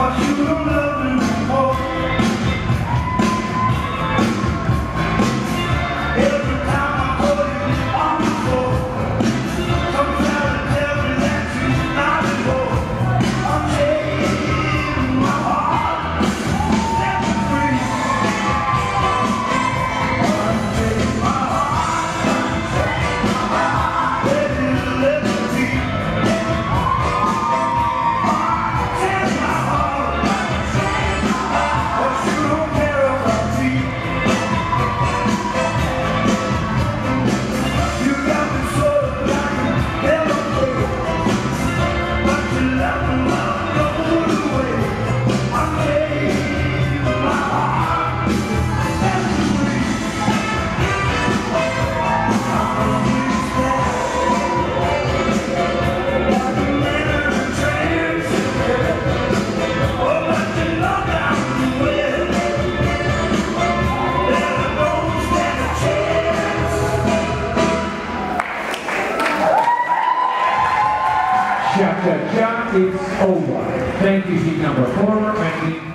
아. Jack, it's over. Thank you, seat number four,